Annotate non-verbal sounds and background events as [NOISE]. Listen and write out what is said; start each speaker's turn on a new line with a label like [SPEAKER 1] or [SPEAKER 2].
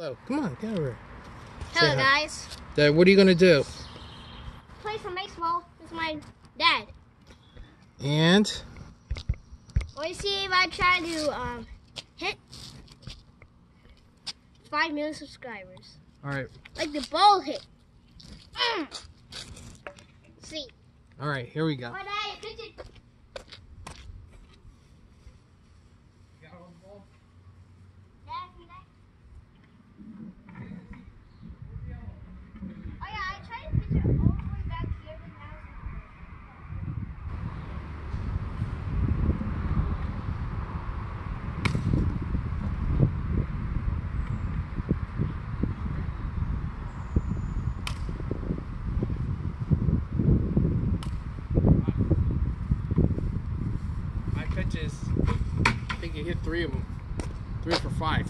[SPEAKER 1] Hello, come on, get over here.
[SPEAKER 2] Hello, guys.
[SPEAKER 1] Dad, what are you gonna do?
[SPEAKER 2] Play some baseball with my dad.
[SPEAKER 1] And
[SPEAKER 2] Want to see if I try to um, hit 5 million subscribers.
[SPEAKER 1] all right,
[SPEAKER 2] Like the ball hit. Mm. [CLEARS THROAT] See.
[SPEAKER 1] all right, here we go. Pitches, I think you hit three of them, three for five.